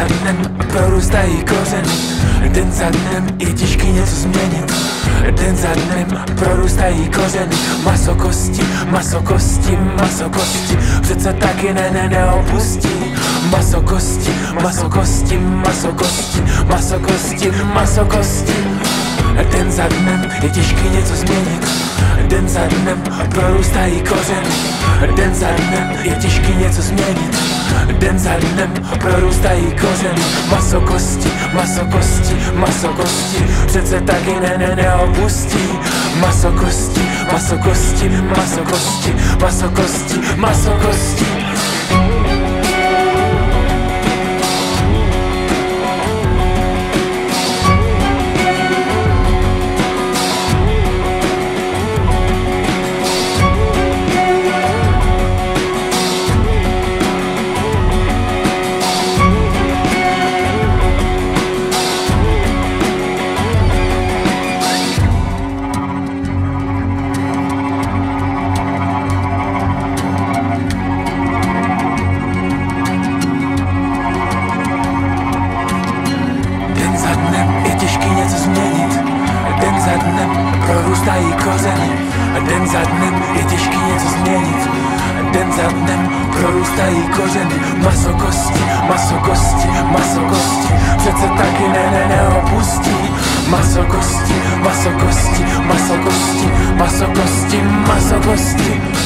Za dnem prorůstají kořeny. Den za dnem je těžký něco změnit. Den za dnem prorůstají kořeny. Masokosti, masokosti, masokosti Přece taky ne, ne, neopustí. Masokosti, masokosti, masokosti Masokosti, masokosti Den za dnem je těžký něco změnit. Den za dnem prorůstají kořeny. Den za dnem je těžký něco změnit Den za dnem prorůstají kořeny Masokosti, masokosti, masokosti Přece taky ne, ne, neopustí Masokosti, masokosti, masokosti Masokosti, masokosti Den za dnem je těžký něco změnit. Den za dnem prorůstají kořeny. Masokosti, masokosti, masokosti Přece taky ne, ne, neopustí. Masokosti, masokosti, masokosti Masokosti, masokosti